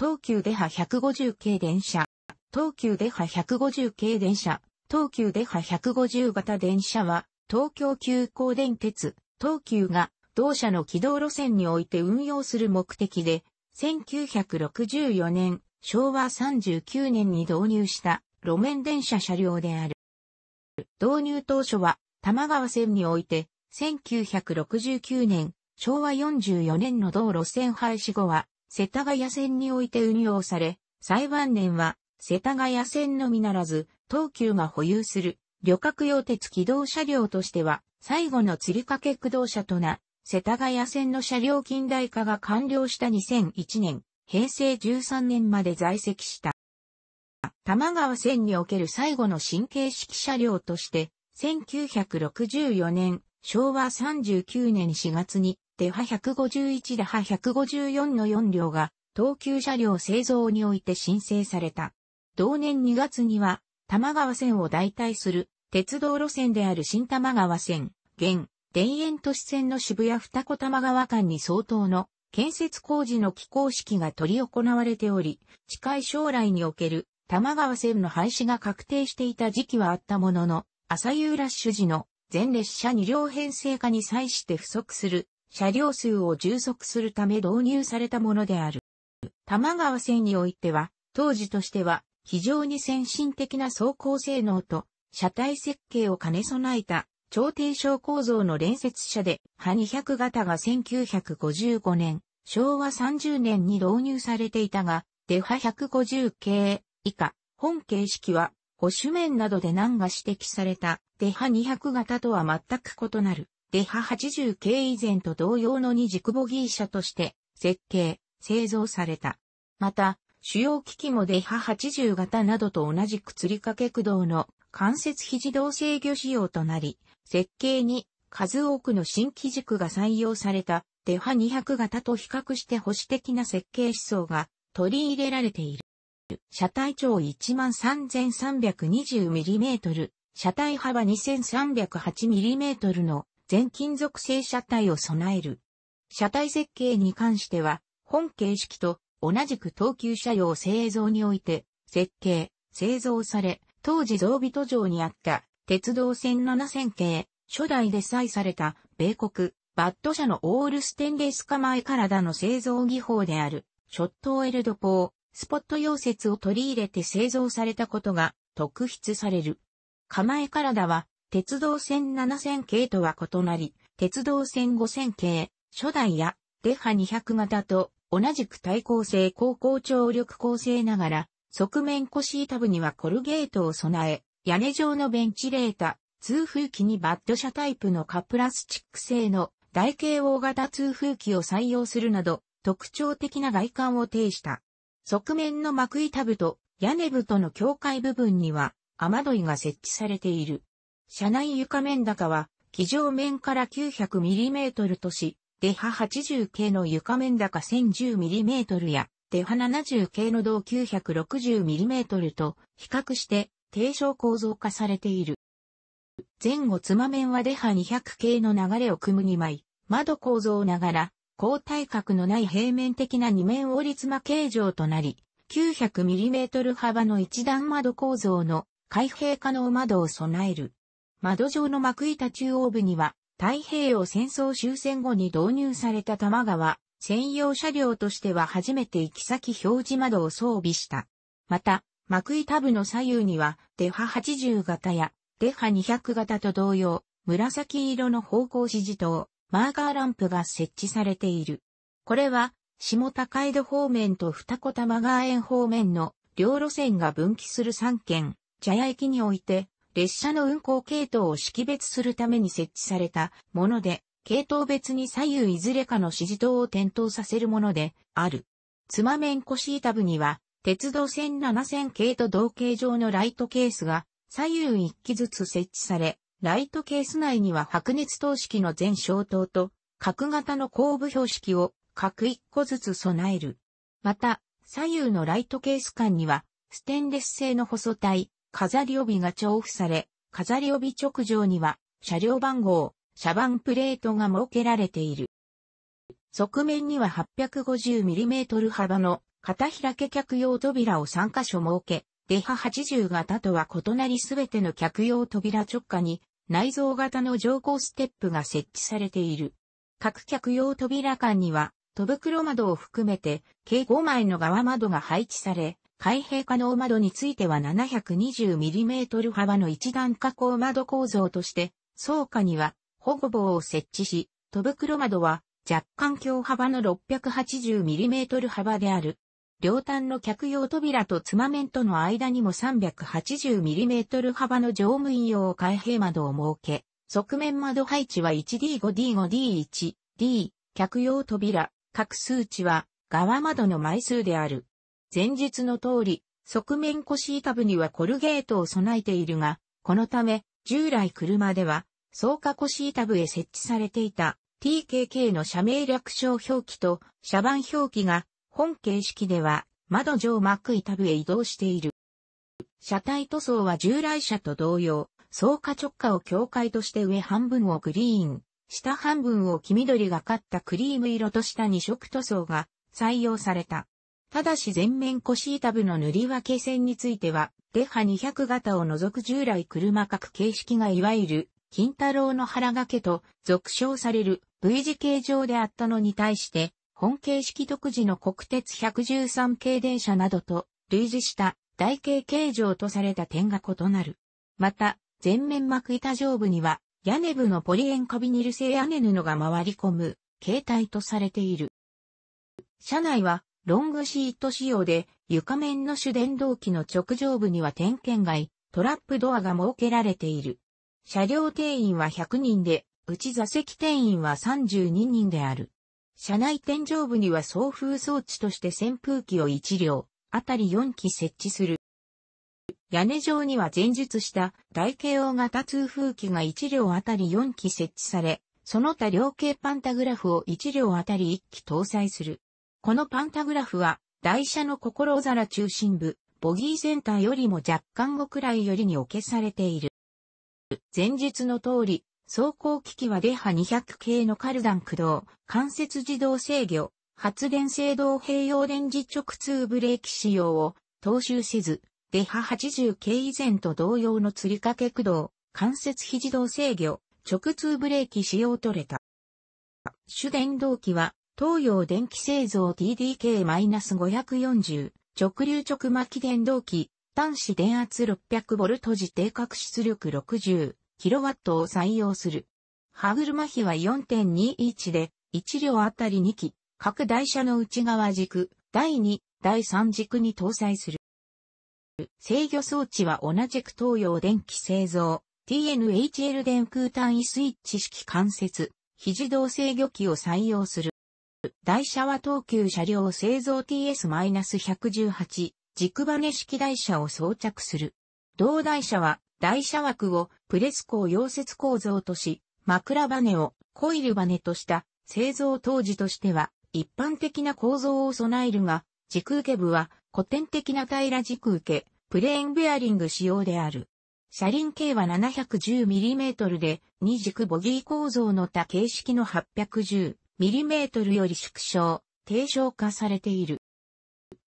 東急デハ150系電車、東急デハ150系電車、東急デハ150型電車は、東京急行電鉄、東急が同社の軌道路線において運用する目的で、1964年、昭和39年に導入した路面電車車両である。導入当初は、玉川線において、1969年、昭和44年の道路線廃止後は、世田谷線において運用され、最晩年は、世田谷線のみならず、東急が保有する、旅客用鉄軌道車両としては、最後の釣り掛け駆動車とな、世田谷線の車両近代化が完了した2001年、平成13年まで在籍した。玉川線における最後の新形式車両として、1964年、昭和39年4月に、デハ151デハ154の4両が、東急車両製造において申請された。同年2月には、玉川線を代替する、鉄道路線である新玉川線、現、田園都市線の渋谷二子玉川間に相当の建設工事の起工式が取り行われており、近い将来における玉川線の廃止が確定していた時期はあったものの、朝夕ラッシュ時の全列車2両編成化に際して不足する車両数を充足するため導入されたものである。玉川線においては、当時としては非常に先進的な走行性能と車体設計を兼ね備えた超低小構造の連接車で、ハ200型が1955年、昭和30年に導入されていたが、デハ150系以下、本形式は保守面などで難が指摘されたデハ200型とは全く異なるデハ80系以前と同様の二軸ボギー車として設計、製造された。また、主要機器もデハ80型などと同じく釣り掛け駆動の関節非自動制御仕様となり、設計に数多くの新機軸が採用されたデハ200型と比較して保守的な設計思想が取り入れられている。車体長 13,320mm、車体幅 2,308mm の全金属製車体を備える。車体設計に関しては、本形式と同じく東急車両製造において、設計、製造され、当時増備途上にあった鉄道線7000系、初代で採された米国、バッド社のオールステンレス構え体の製造技法である、ショットエルドポー、スポット溶接を取り入れて製造されたことが特筆される。構え体は鉄道線7000系とは異なり、鉄道線5000系、初代やデハ200型と同じく対抗性高高張力構成ながら、側面腰板部にはコルゲートを備え、屋根状のベンチレータ、通風機にバッド車タイプのカプラスチック製の大径大型通風機を採用するなど、特徴的な外観を呈した。側面の幕板部と屋根部との境界部分には雨どいが設置されている。車内床面高は、基上面から 900mm とし、デハ80系の床面高 1010mm や、デハ70系の銅 960mm と比較して低小構造化されている。前後妻面はデハ200系の流れを組む2枚、窓構造ながら、高体角のない平面的な二面折り妻形状となり、900mm 幅の一段窓構造の開閉可能窓を備える。窓上の幕板中央部には、太平洋戦争終戦後に導入された玉川専用車両としては初めて行き先表示窓を装備した。また、幕板部の左右には、デハ80型やデハ200型と同様、紫色の方向指示灯、マーガーランプが設置されている。これは、下高井戸方面と二子玉川園方面の両路線が分岐する3県、茶屋駅において、列車の運行系統を識別するために設置されたもので、系統別に左右いずれかの指示灯を点灯させるものである。つま面腰板部には、鉄道線7000系と同形状のライトケースが左右1機ずつ設置され、ライトケース内には白熱灯式の全消灯と、角型の後部標識を各1個ずつ備える。また、左右のライトケース間には、ステンレス製の細体、飾り帯が調布され、飾り帯直上には、車両番号、車番プレートが設けられている。側面には 850mm 幅の片開け客用扉を3箇所設け、デハ80型とは異なりすべての客用扉直下に内蔵型の乗降ステップが設置されている。各客用扉間には、戸袋窓を含めて、計5枚の側窓が配置され、開閉可能窓については 720mm 幅の一段加工窓構造として、倉下には保護棒を設置し、戸袋窓は若干強幅の 680mm 幅である。両端の客用扉と妻面との間にも 380mm 幅の乗務員用開閉窓を設け、側面窓配置は 1D5D5D1、D、客用扉、各数値は側窓の枚数である。前述の通り、側面腰板部にはコルゲートを備えているが、このため、従来車では、双化腰板部へ設置されていた TKK の社名略称表記と社番表記が本形式では窓上幕板部へ移動している。車体塗装は従来車と同様、双化直下を境界として上半分をグリーン、下半分を黄緑がかったクリーム色とした2色塗装が採用された。ただし前面腰板部の塗り分け線については、デハ200型を除く従来車角形式がいわゆる、金太郎の腹掛けと俗称される V 字形状であったのに対して、本形式独自の国鉄113系電車などと類似した台形形状とされた点が異なる。また、前面幕板上部には屋根部のポリエンカビニル製屋根布が回り込む形態とされている。車内はロングシート仕様で床面の主電動機の直上部には点検外、トラップドアが設けられている。車両定員は100人で、内座席定員は32人である。車内天井部には送風装置として扇風機を1両、あたり4機設置する。屋根上には前述した大形大型通風機が1両あたり4機設置され、その他両形パンタグラフを1両あたり1機搭載する。このパンタグラフは台車の心皿中心部、ボギーセンターよりも若干後くらいよりに置けされている。前述の通り、走行機器はデハ200系のカルダン駆動、間接自動制御、発電制動併用電磁直通ブレーキ仕様を踏襲せず、デハ80系以前と同様の吊り掛け駆動、間接非自動制御、直通ブレーキ使用取れた。主電動機は、東洋電気製造 TDK-540、直流直巻電動機、端子電圧 600V 時定格出力60、キロワットを採用する。歯車比は4.21で、1両あたり2機、各台車の内側軸、第2、第3軸に搭載する。制御装置は同じく東洋電気製造、TNHL 電空単位スイッチ式関節、非自動制御機を採用する。台車は東急車両製造 TS-118、軸バネ式台車を装着する。同台車は台車枠をプレス鋼溶接構造とし、枕バネをコイルバネとした製造当時としては一般的な構造を備えるが、軸受け部は古典的な平ら軸受け、プレーンベアリング仕様である。車輪径は 710mm で、二軸ボギー構造の他形式の810ミリメートルより縮小、低小化されている。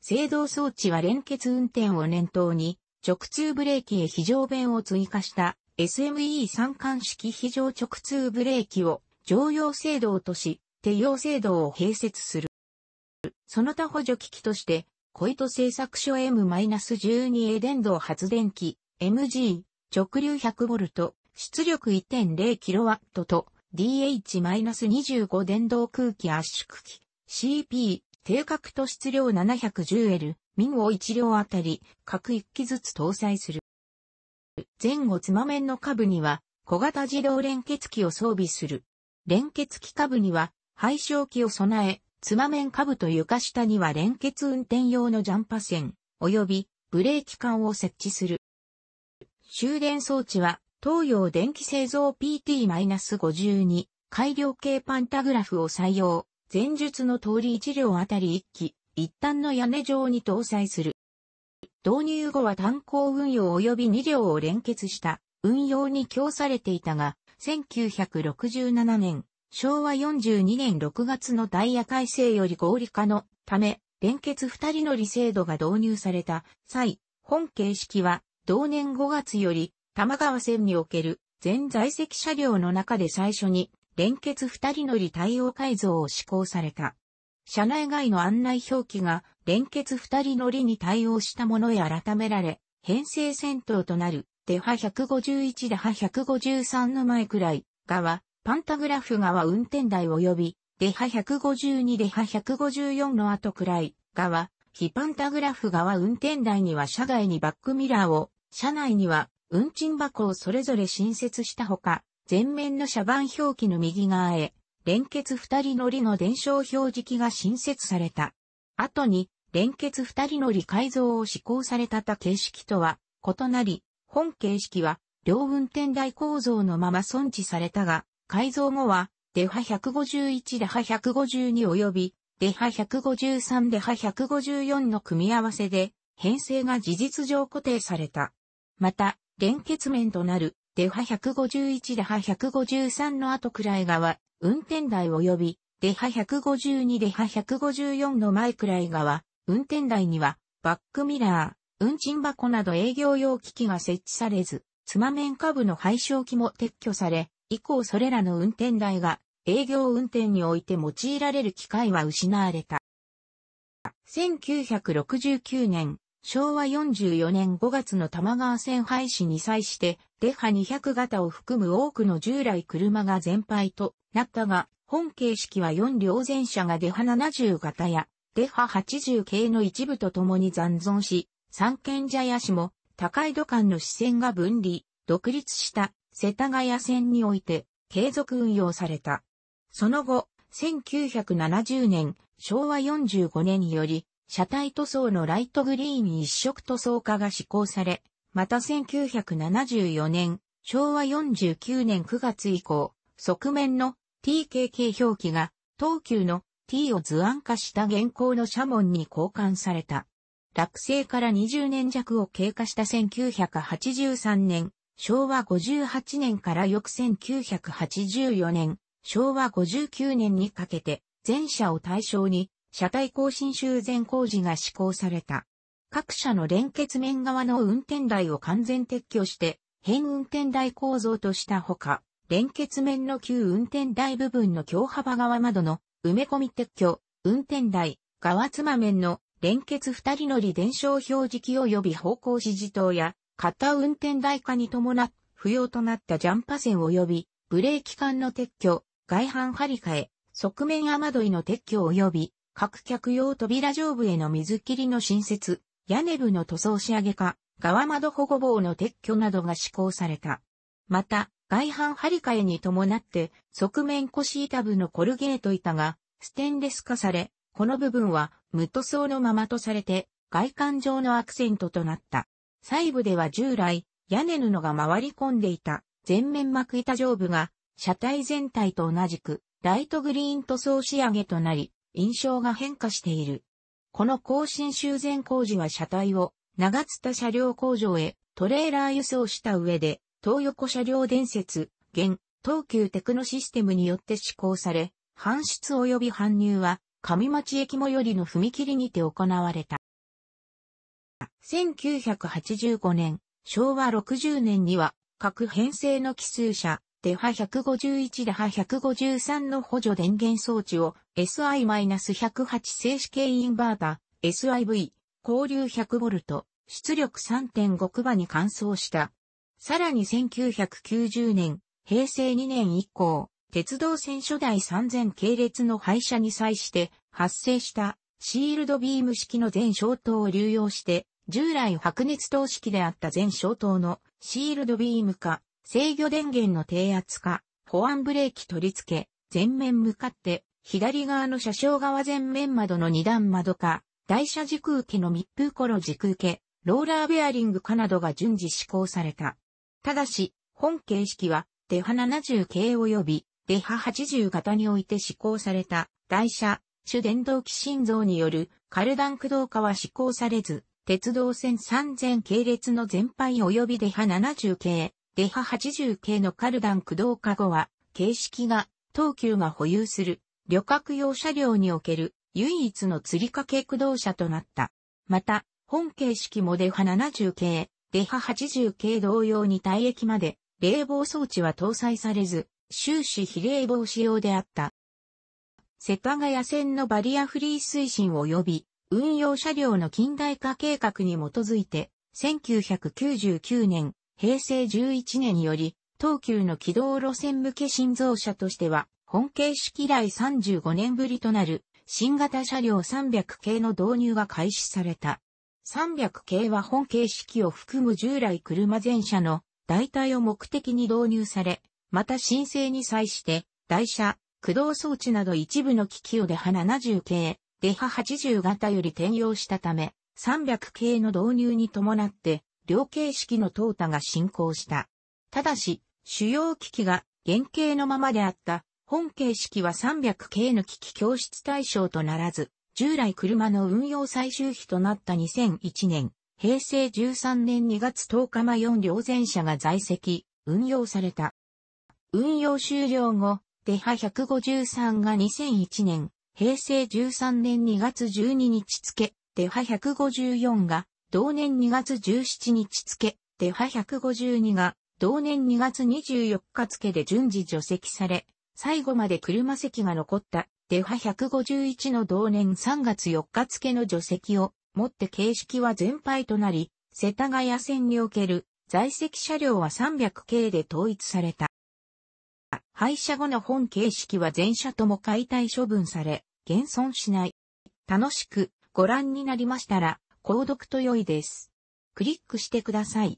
制動装置は連結運転を念頭に、直通ブレーキへ非常弁を追加した SME 三冠式非常直通ブレーキを常用制動とし、手用制動を併設する。その他補助機器として、小糸製作所 M-12A 電動発電機 MG 直流 100V 出力 1.0kW と DH-25 電動空気圧縮機 CP 低角と質量 710L 民を1両あたり各1機ずつ搭載する。前後妻面の下部には小型自動連結機を装備する。連結機下部には配送機を備え、妻面下部と床下には連結運転用のジャンパ線、及びブレーキ管を設置する。終電装置は東洋電気製造 PT-52 改良系パンタグラフを採用。前述の通り1両あたり1機、一旦の屋根上に搭載する。導入後は単行運用及び2両を連結した運用に供されていたが、1967年、昭和42年6月のダイヤ改正より合理化のため、連結二人乗り制度が導入された際、本形式は同年5月より玉川線における全在籍車両の中で最初に連結二人乗り対応改造を施行された。車内外の案内表記が連結二人乗りに対応したものへ改められ、編成先頭となるデハ151デハ153の前くらい側、パンタグラフ側運転台及びデハ152デハ154の後くらい側、非パンタグラフ側運転台には車外にバックミラーを、車内には運賃箱をそれぞれ新設したほか、前面の車番表記の右側へ、連結二人乗りの伝承表示器が新設された。後に、連結二人乗り改造を施行された他形式とは異なり、本形式は両運転台構造のまま存置されたが、改造後は、デハ151デハ152及び、デハ153デハ154の組み合わせで、編成が事実上固定された。また、連結面となるデハ151デハ153の後くらい側、運転台及び、デハ152デハ154の前くらい側、運転台には、バックミラー、運賃箱など営業用機器が設置されず、つま面下部の配送機も撤去され、以降それらの運転台が営業運転において用いられる機会は失われた。1969年、昭和44年5月の玉川線廃止に際して、デハ200型を含む多くの従来車が全廃となったが、本形式は4両前車がデハ70型や、デハ80系の一部と共に残存し、三軒茶屋市も高井戸間の支線が分離、独立した世田谷線において継続運用された。その後、1970年、昭和45年により、車体塗装のライトグリーン一色塗装化が施行され、また1974年、昭和49年9月以降、側面の TKK 表記が東急の T を図案化した現行の車門に交換された。落成から20年弱を経過した1983年、昭和58年から翌1984年、昭和59年にかけて、全車を対象に、車体更新修繕工事が施行された。各社の連結面側の運転台を完全撤去して、変運転台構造としたほか、連結面の旧運転台部分の強幅側窓の埋め込み撤去、運転台、側妻面の連結二人乗り伝承表示器及び方向指示灯や、片運転台化に伴っ不要となったジャンパ線及びブレーキ管の撤去、外反張り替え、側面雨どいの撤去及び、各客用扉上部への水切りの新設、屋根部の塗装仕上げか、側窓保護棒の撤去などが施行された。また、外反張り替えに伴って、側面腰板部のコルゲート板が、ステンレス化され、この部分は無塗装のままとされて、外観上のアクセントとなった。細部では従来、屋根布が回り込んでいた全面幕板上部が車体全体と同じく、ライトグリーン塗装仕上げとなり、印象が変化している。この更新修繕工事は車体を長津田車両工場へトレーラー輸送した上で、東横車両伝説、現、東急テクノシステムによって施行され、搬出及び搬入は、上町駅最寄りの踏切にて行われた。1985年、昭和60年には、各編成の奇数車、デハ151デハ153の補助電源装置を SI-108 静止系インバータ SIV 交流 100V 出力3.5クバに換装した。さらに1990年、平成2年以降、鉄道線初代3000系列の廃車に際して発生したシールドビーム式の全消灯を流用して、従来白熱灯式であった全消灯のシールドビーム化、制御電源の低圧化、保安ブレーキ取り付け、前面向かって、左側の車掌側前面窓の二段窓化、台車軸受けの密封コロ軸受け、ローラーベアリング化などが順次施行された。ただし、本形式は、デハ70系及び、デハ80型において施行された、台車、主電動機心臓による、カルダン駆動化は施行されず、鉄道線3000系列の全廃及びデハ70系、デハ80系のカルダン駆動化後は、形式が東急が保有する旅客用車両における唯一の釣り掛け駆動車となった。また、本形式もデハ70系、デハ80系同様に退役まで冷房装置は搭載されず、終始非冷房仕様であった。世田谷線のバリアフリー推進及び運用車両の近代化計画に基づいて、1999年、平成11年より、東急の軌道路線向け新造車としては、本形式以来35年ぶりとなる新型車両300系の導入が開始された。300系は本形式を含む従来車全車の代替を目的に導入され、また申請に際して、台車、駆動装置など一部の機器をデハ70系、デハ80型より転用したため、300系の導入に伴って、両形式の淘汰が進行した。ただし、主要機器が原型のままであった本形式は300系の機器教室対象とならず、従来車の運用最終日となった2001年、平成13年2月10日間4両全車が在籍、運用された。運用終了後、デハ153が2001年、平成13年2月12日付、デハ154が同年2月17日付、デハ152が同年2月24日付で順次除籍され、最後まで車席が残ったデハ151の同年3月4日付の除籍をもって形式は全廃となり、世田谷線における在籍車両は300系で統一された。廃車後の本形式は全車とも解体処分され、現存しない。楽しくご覧になりましたら、購読と良いです。クリックしてください。